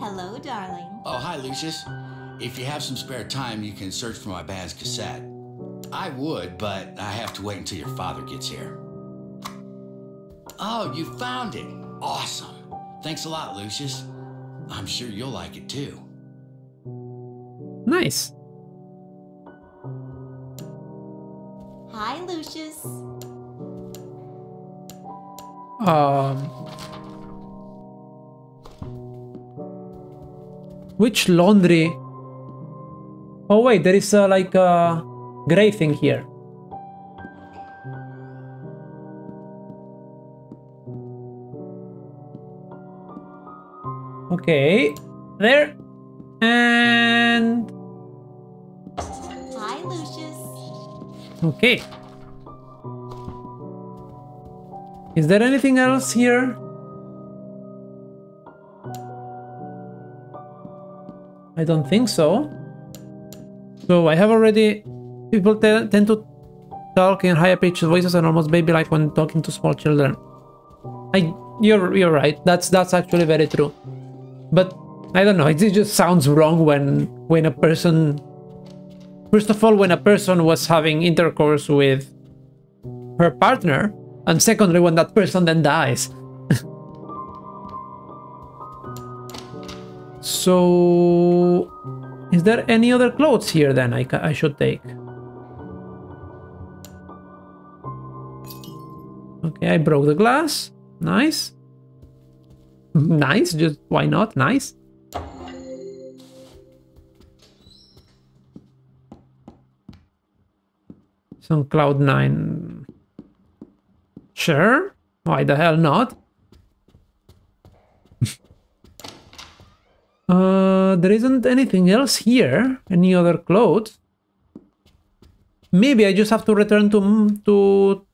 Hello, darling. Oh, hi, Lucius. If you have some spare time, you can search for my band's cassette. I would, but I have to wait until your father gets here. Oh, you found it. Awesome. Thanks a lot, Lucius. I'm sure you'll like it too. Nice. Hi, Lucius. Um, which laundry? Oh wait, there is uh, like a gray thing here. Okay, there, and Hi, Lucius. okay. Is there anything else here? I don't think so. So I have already... People te- tend to talk in higher pitched voices and almost baby-like when talking to small children. I, you're you're right. That's that's actually very true. But I don't know. It just sounds wrong when when a person. First of all, when a person was having intercourse with her partner, and secondly, when that person then dies. So, is there any other clothes here then I, I should take? Okay, I broke the glass. Nice. nice, just why not? Nice. Some Cloud 9. Sure. Why the hell not? uh, there isn't anything else here. Any other clothes? Maybe I just have to return to to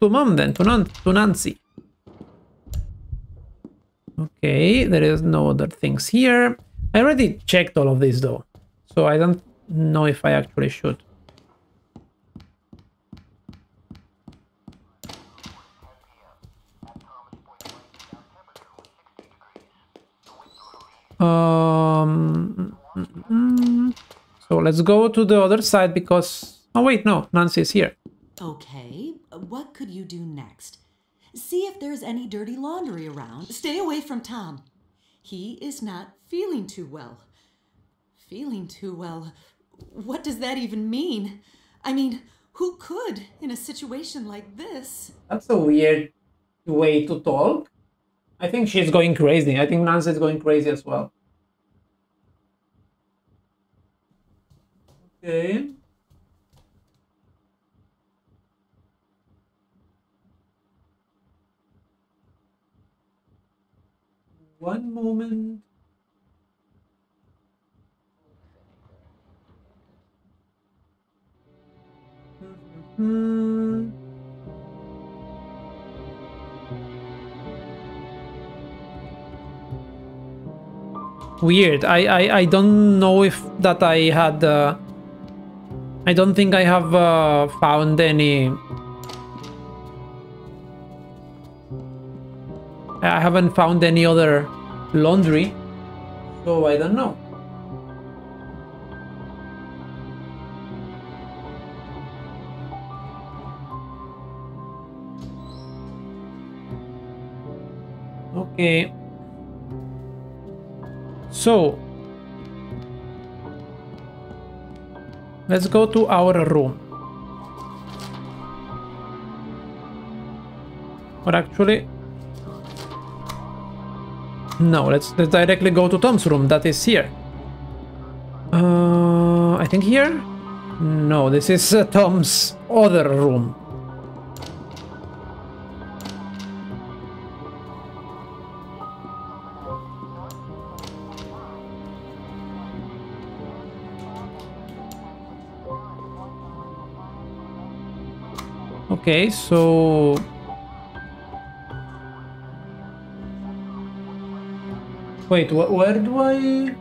to mom then, to, Nan to Nancy. Okay, there is no other things here. I already checked all of this though, so I don't know if I actually should. Um, so let's go to the other side because... Oh wait, no, Nancy is here. Okay, what could you do next? See if there's any dirty laundry around. Stay away from Tom. He is not feeling too well. Feeling too well? What does that even mean? I mean, who could in a situation like this? That's a weird way to talk. I think she's going crazy. I think Nancy is going crazy as well. Okay. One moment. Hmm. Weird. I, I I don't know if that I had. Uh, I don't think I have uh, found any. I haven't found any other laundry, so I don't know. Okay. So, let's go to our room. Or actually, no, let's, let's directly go to Tom's room. That is here. Uh, I think here? No, this is uh, Tom's other room. Okay, so... Wait, wh where do I...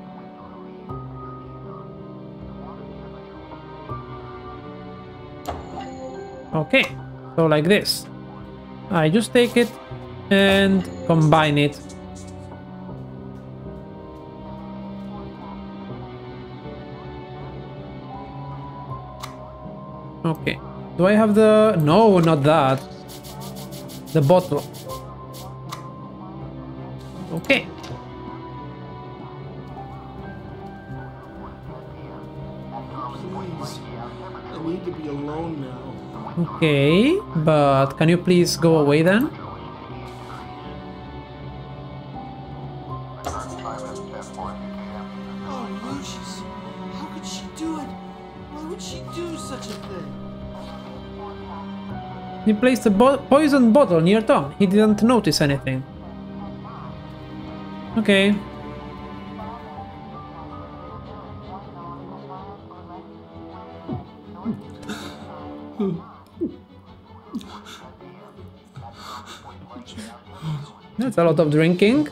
Okay, so like this. I just take it and combine it. Do I have the... No, not that. The bottle. Okay. Please. I need to be alone now. Okay, but can you please go away then? Oh, Lucius. How could she do it? Why would she do such a thing? He placed a bo poison bottle near Tom. He didn't notice anything. Okay. That's a lot of drinking.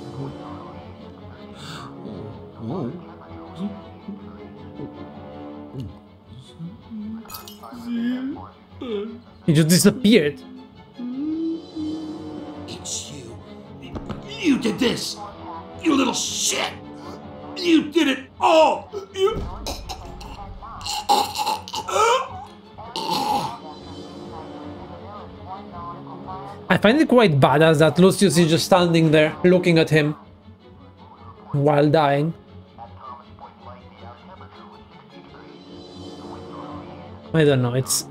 He just disappeared. It's you. You did this. You little shit. You did it all. You. I find it quite badass that Lucius is just standing there looking at him while dying. I don't know, it's...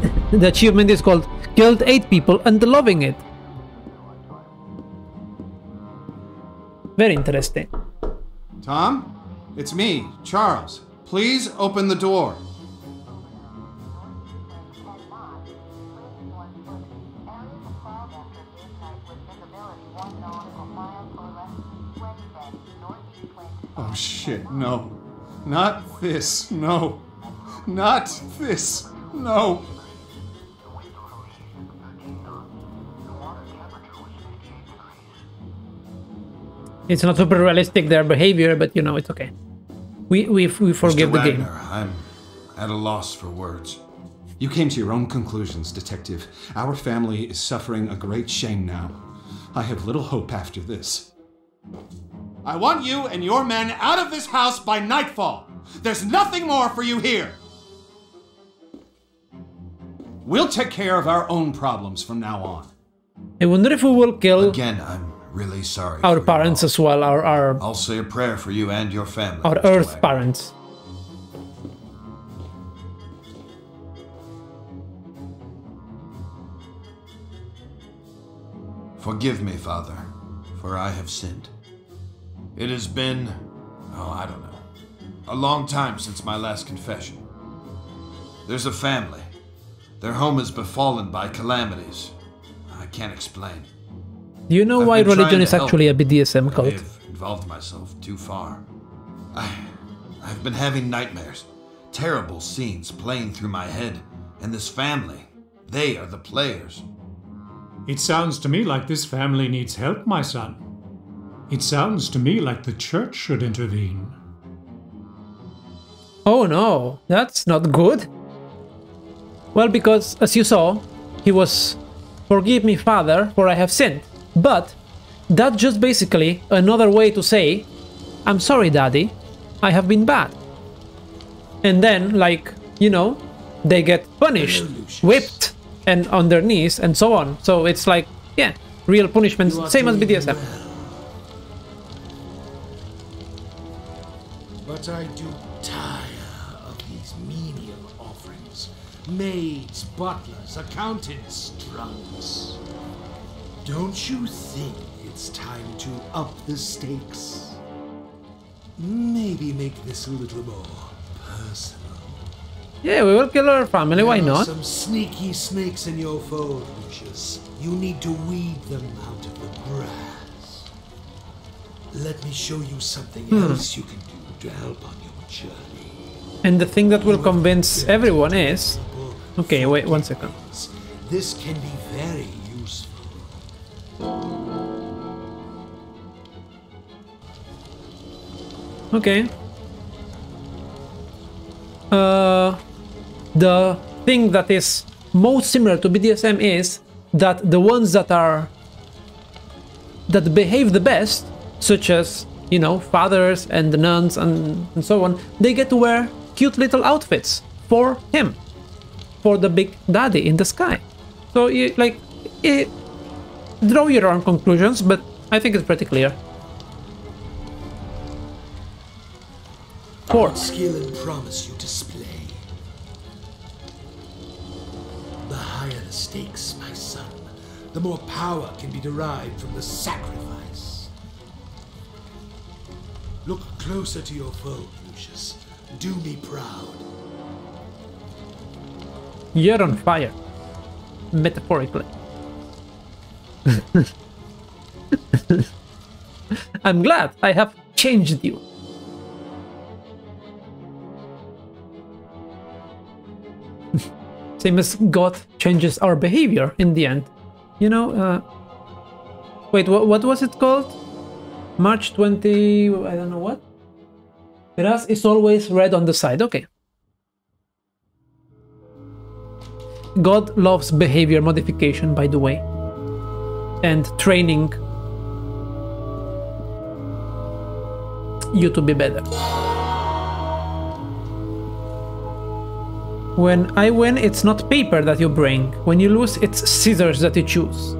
the achievement is called Killed 8 people and loving it. Very interesting. Tom? It's me, Charles. Please open the door. Oh shit, no. Not this, no. Not this, no. It's not super realistic their behavior, but you know, it's okay. We we, we forgive Mr. the game. I'm at a loss for words. You came to your own conclusions, Detective. Our family is suffering a great shame now. I have little hope after this. I want you and your men out of this house by nightfall. There's nothing more for you here. We'll take care of our own problems from now on. I wonder if we will kill Again, I'm really sorry. our parents as well, our our, I'll say a prayer for you and your family. our Mr. Earth Wagner. parents. Forgive me, Father, for I have sinned. It has been, oh, I don't know, a long time since my last confession. There's a family. Their home is befallen by calamities. I can't explain. Do you know I've why religion is actually a BDSM but I cult? have involved myself too far. I, I've been having nightmares, terrible scenes playing through my head, and this family, they are the players. It sounds to me like this family needs help, my son. It sounds to me like the church should intervene. Oh no, that's not good. Well, because as you saw, he was, Forgive me, Father, for I have sinned. But that's just basically another way to say, I'm sorry, Daddy, I have been bad. And then, like, you know, they get punished, whipped, and on their knees, and so on. So it's like, yeah, real punishments, same as BDSM. well. But I do tire of these menial offerings. Maids, butlers, accountants, drunks. Don't you think it's time to up the stakes? Maybe make this a little more personal. Yeah, we will kill our family, why There are not? Some sneaky snakes in your fold, Lucius. You need to weed them out of the grass. Let me show you something Hmm. else you can do to help on your journey. And the thing that will convince everyone is... Okay, wait one second. This can be very Okay. Uh, the thing that is most similar to BDSM is that the ones that are that behave the best, such as you know fathers and the nuns and, and so on, they get to wear cute little outfits for him, for the big daddy in the sky. So you like, it, draw your own conclusions, but I think it's pretty clear. What skill and promise you display? The higher the stakes, my son, the more power can be derived from the sacrifice. Look closer to your foe, Lucius. Do me proud. You're on fire. Metaphorically. I'm glad I have changed you. Same as God changes our behavior in the end. You know, uh, wait, what, what was it called? March 20, I don't know what. Grass is always red on the side. Okay. God loves behavior modification, by the way, and training you to be better. When I win, it's not paper that you bring. When you lose, it's scissors that you choose.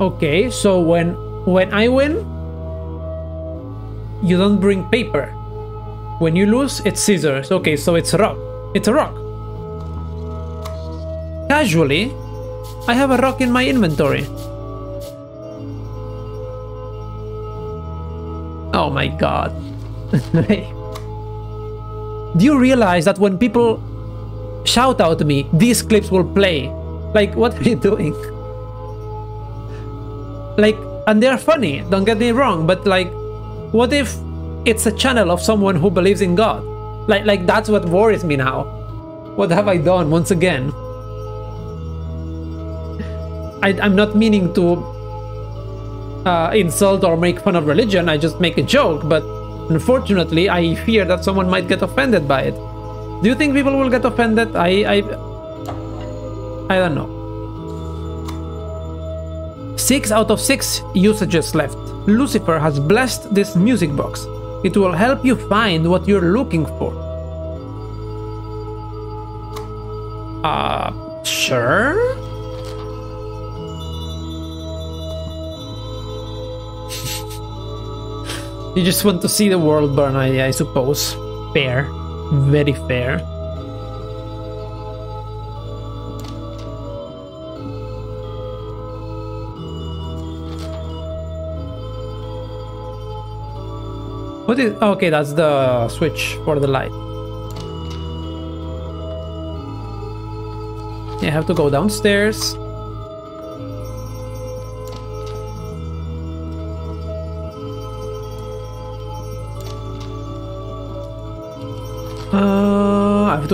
Okay, so when when I win, you don't bring paper. When you lose, it's scissors. Okay, so it's a rock. It's a rock. Casually, I have a rock in my inventory. Oh my god. Do you realize that when people shout out to me, these clips will play? Like, what are you doing? Like, and they're funny, don't get me wrong, but like, what if it's a channel of someone who believes in God? Like, like that's what worries me now. What have I done once again? I, I'm not meaning to uh, insult or make fun of religion, I just make a joke, but unfortunately, I fear that someone might get offended by it. Do you think people will get offended? I, I, I don't know. Six out of six usages left. Lucifer has blessed this music box. It will help you find what you're looking for. Uh, sure? You just want to see the world burn, I, I suppose. Fair. Very fair. What is... Oh, okay, that's the switch for the light. I have to go downstairs.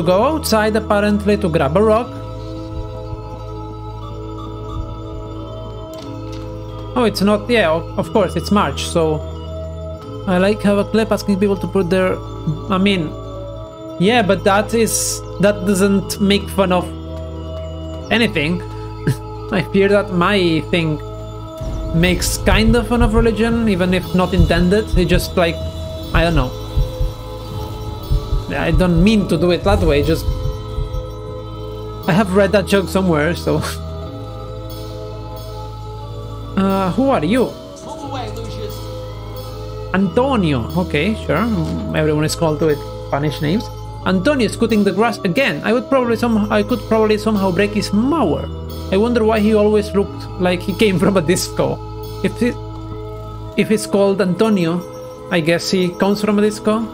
To go outside apparently to grab a rock. Oh, it's not. Yeah, of course, it's March, so I like have a clip asking people to put their. I mean, yeah, but that is that doesn't make fun of anything. I fear that my thing makes kind of fun of religion, even if not intended. It just like I don't know. I don't mean to do it that way, just... I have read that joke somewhere, so... uh, who are you? Move away, Lucius. Antonio. Okay, sure. Everyone is called to it Spanish names. Antonio is cutting the grass again. I would probably some I could probably somehow break his mower. I wonder why he always looked like he came from a disco. If it if it's called Antonio, I guess he comes from a disco.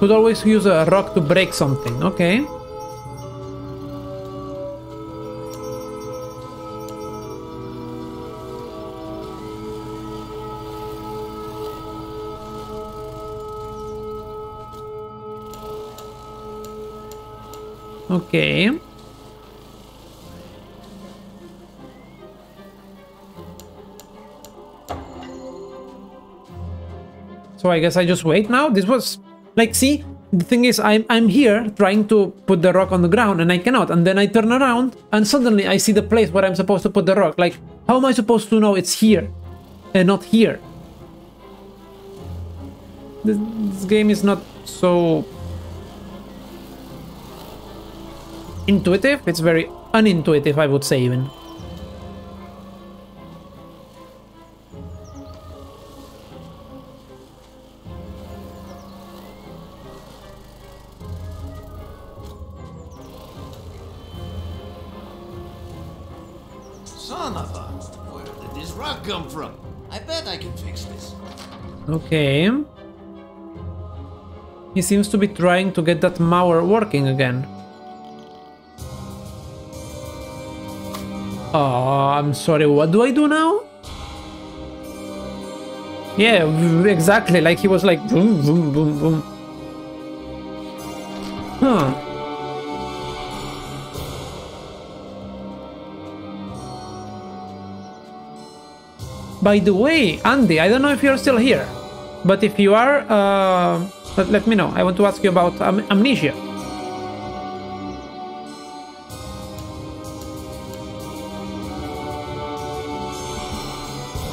Could, always use a rock to break something, okay. Okay. So I guess I just wait now. This was like, see, the thing is, I'm I'm here trying to put the rock on the ground and I cannot. And then I turn around and suddenly I see the place where I'm supposed to put the rock. Like, how am I supposed to know it's here and not here? This, this game is not so intuitive. It's very unintuitive, I would say even. Where did this rock come from? I bet I can fix this. Okay. He seems to be trying to get that mower working again. Oh, I'm sorry, what do I do now? Yeah, exactly, like he was like boom, boom, boom, boom. Huh. By the way, Andy, I don't know if you're still here, but if you are, uh, let, let me know. I want to ask you about am- amnesia.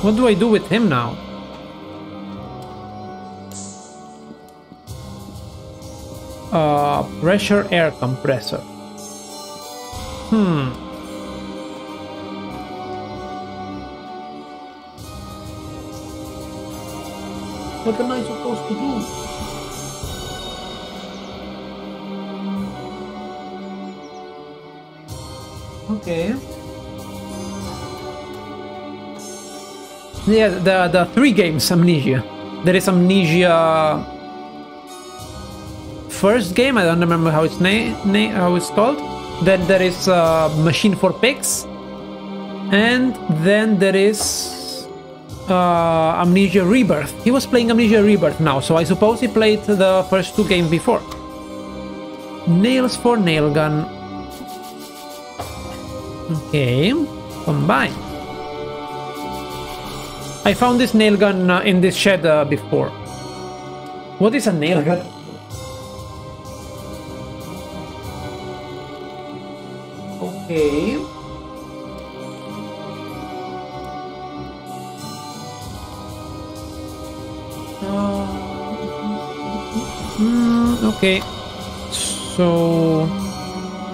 What do I do with him now? Uh, pressure air compressor. Hmm. What am I supposed to do? Okay. Yeah, the the three games Amnesia. There is Amnesia first game. I don't remember how it's name na- how it's called. Then there is uh, Machine for Pigs, and then there is uh, Amnesia Rebirth. He was playing Amnesia Rebirth now, so I suppose he played the first two games before. Nails for nail gun. Okay, combine. I found this nail gun uh, in this shed uh, before. What is a nail gun? Okay. Okay. So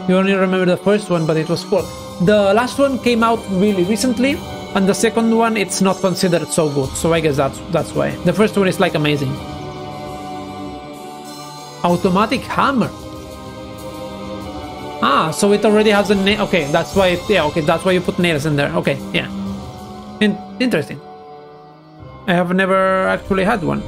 you only remember the first one, but it was cool. The last one came out really recently, and the second one it's not considered so good. So I guess that's that's why. The first one is like amazing. Automatic hammer. Ah, so it already has a nail. Okay, that's why. It, yeah, okay, that's why you put nails in there. Okay, yeah. In interesting. I have never actually had one.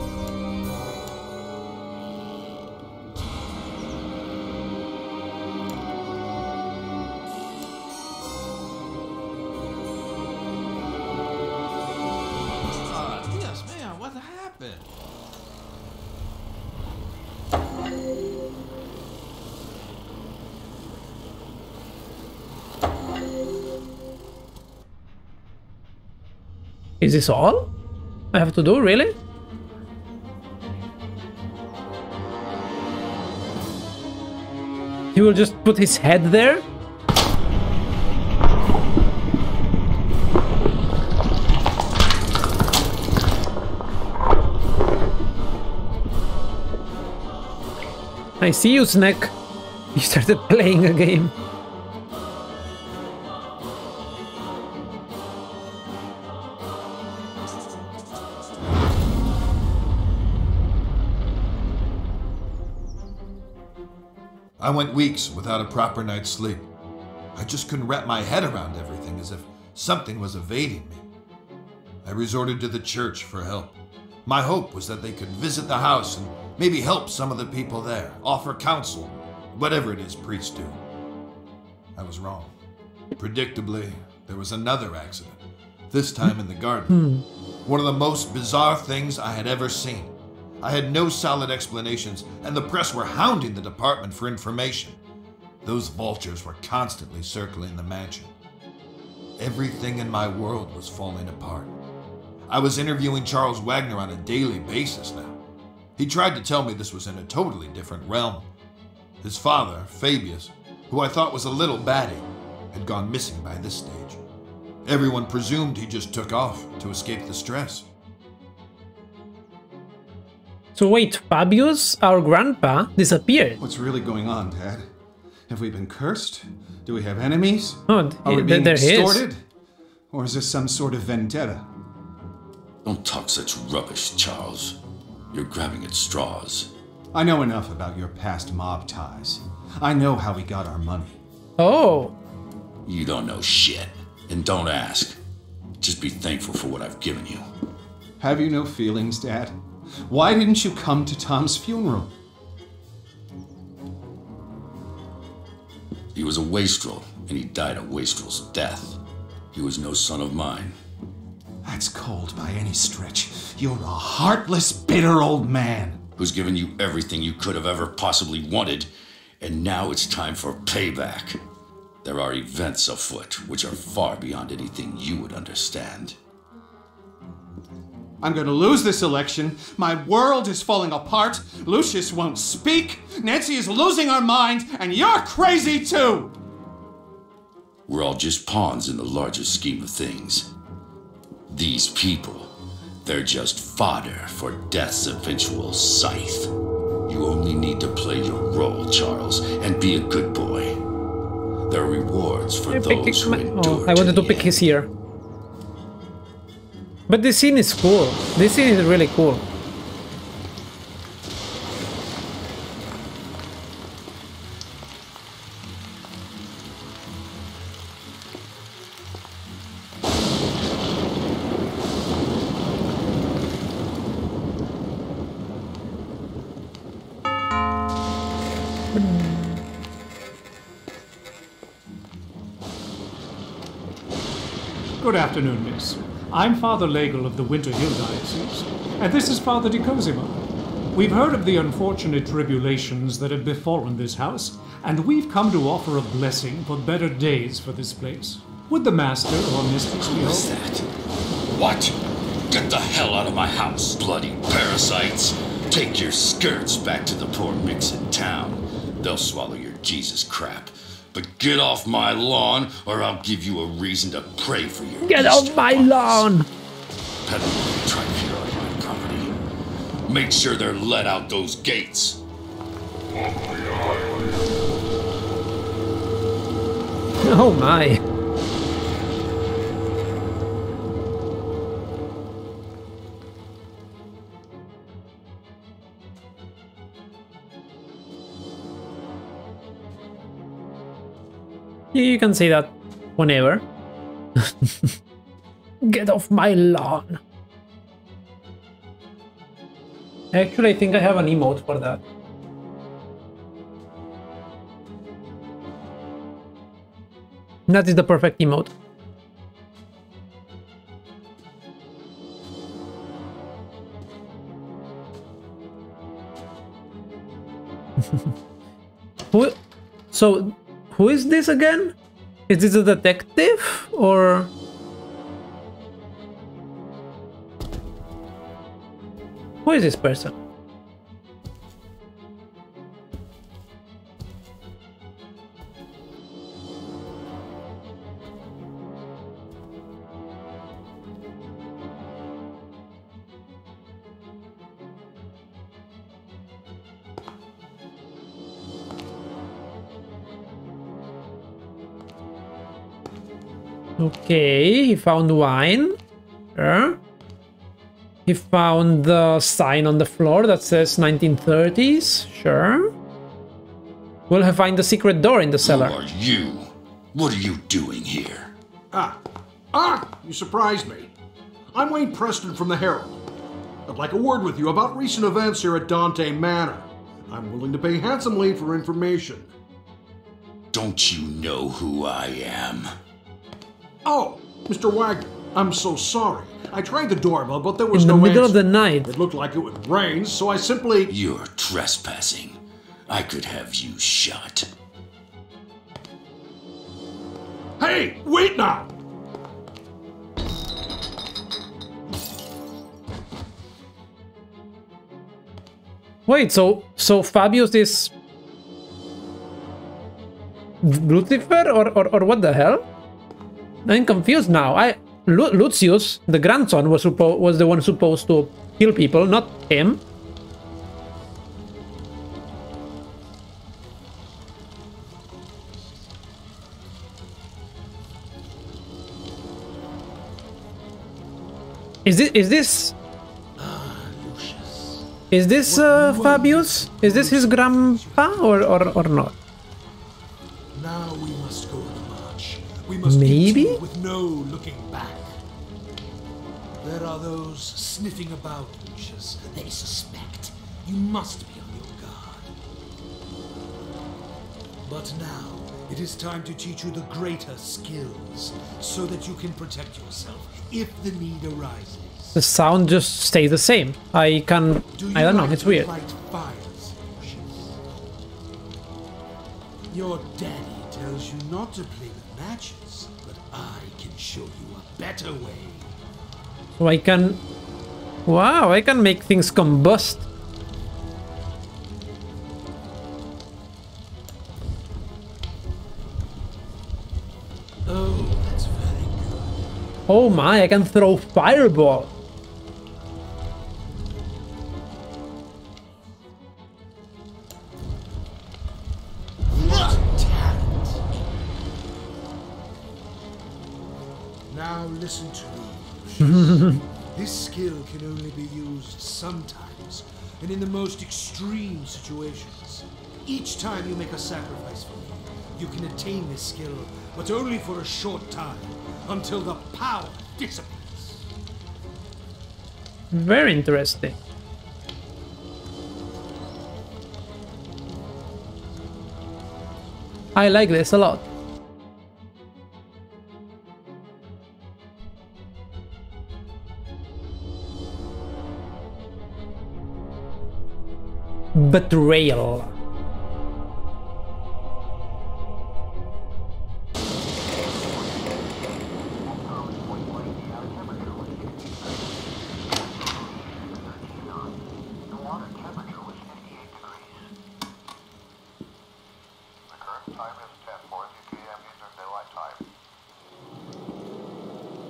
This all I have to do, really? He will just put his head there? I see you, Snack. You started playing a game. I went weeks without a proper night's sleep. I just couldn't wrap my head around everything as if something was evading me. I resorted to the church for help. My hope was that they could visit the house and maybe help some of the people there, offer counsel, whatever it is priests do. I was wrong. Predictably, there was another accident, this time in the garden. Hmm. One of the most bizarre things I had ever seen. I had no solid explanations, and the press were hounding the department for information. Those vultures were constantly circling the mansion. Everything in my world was falling apart. I was interviewing Charles Wagner on a daily basis now. He tried to tell me this was in a totally different realm. His father, Fabius, who I thought was a little batty, had gone missing by this stage. Everyone presumed he just took off to escape the stress. So wait, Fabius, our grandpa, disappeared. What's really going on, Dad? Have we been cursed? Do we have enemies? Oh, Are we th- being there he is. Or is this some sort of vendetta? Don't talk such rubbish, Charles. You're grabbing at straws. I know enough about your past mob ties. I know how we got our money. Oh, You don't know shit. And don't ask. Just be thankful for what I've given you. Have you no feelings, Dad? Why didn't you come to Tom's funeral? He was a wastrel, and he died a wastrel's death. He was no son of mine. That's cold by any stretch. You're a heartless, bitter old man. Who's given you everything you could have ever possibly wanted, and now it's time for payback. There are events afoot which are far beyond anything you would understand. I'm going to lose this election. My world is falling apart. Lucius won't speak. Nancy is losing her mind, and you're crazy too. We're all just pawns in the larger scheme of things. These people, they're just fodder for death's eventual scythe. You only need to play your role, Charles, and be a good boy. There are rewards for I, pick- those who my- endure. oh, I wanted the to pick end. his ear. But this scene is cool. This scene is really cool. Good afternoon, miss. I'm Father Legel of the Winter Hill Diocese, and this is Father de Cosima. We've heard of the unfortunate tribulations that have befallen this house, and we've come to offer a blessing for better days for this place. Would the Master or Mistress be home? that? What? Get the hell out of my house, bloody parasites! Take your skirts back to the poor mix in town. They'll swallow your Jesus crap. But get off my lawn, or I'll give you a reason to pray for your Get off my lawn! Peddling the tricure on my property. Make sure they're let out those gates. Oh my. You can say that whenever. Get off my lawn. Actually, I think I have an emote for that. That is the perfect emote. so, who is this again? Is this a detective or? Who is this person? Okay, he found wine. Sure. He found the sign on the floor that says 1930s. Sure. We'll have find the secret door in the cellar. Who cellar. are you? What are you doing here? Ah, ah, you surprised me. I'm Wayne Preston from the Herald. I'd like a word with you about recent events here at Dante Manor. I'm willing to pay handsomely for information. Don't you know who I am? Oh, Mr. Wagner, I'm so sorry. I tried the doorbell, but there was In the no middle of the night. It looked like it would rain, so I simply. You're trespassing. I could have you shot. Hey, wait now! Wait, so so Fabius is Lucifer or, or or what the hell? I'm confused now. I Lu Lucius, the grandson, was was the one supposed to kill people, not him. Is this is this is this uh, Fabius? Is this his grandpa or or, or not? Now we must go Maybe? with no looking back. There are those sniffing about, Lucius. They suspect. You must be on your guard. But now, it is time to teach you the greater skills, so that you can protect yourself if the need arises. The sound just stays the same. I can Do I don't know, like it's to weird. Fires? Your daddy tells you not to play with matches, but I can show you a better way. So I can Wow, I can make things combust. Oh, that's very good. Oh my, I can throw fireball. Listen to me. This skill can only be used sometimes, and in the most extreme situations. Each time you make a sacrifice for me, you can attain this skill, but only for a short time, until the power dissipates. Very interesting. I like this a lot. Time.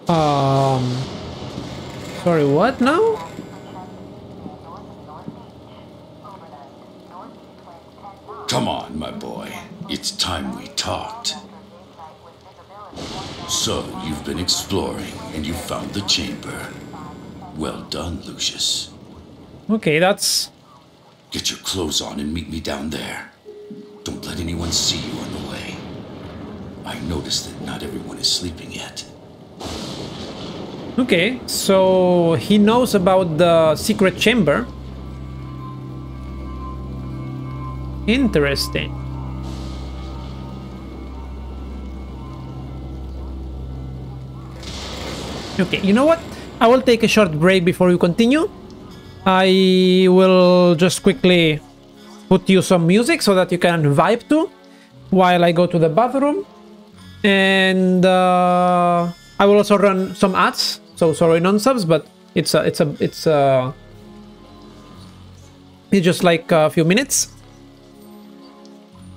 Um. Sorry, what now? Come on, my boy. It's time we talked. So, you've been exploring and you found the chamber. Well done, Lucius. Okay, that's Get your clothes on and meet me down there. Don't let anyone see you on the way. I noticed that not everyone is sleeping yet. okay. So he knows about the secret chamber. Interesting. Okay, you know what? I will take a short break before we continue. I will just quickly put you some music so that you can vibe to while I go to the bathroom. And uh, I will also run some ads. So sorry, non-subs, but it's a, it's a, it's a, it's just like a few minutes.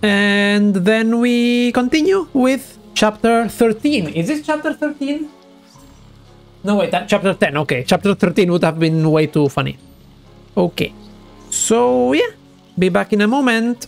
And then we continue with chapter 13. Is this chapter 13? No, wait, that chapter 10. Okay, chapter 13 would have been way too funny. Okay. So, yeah, be back in a moment.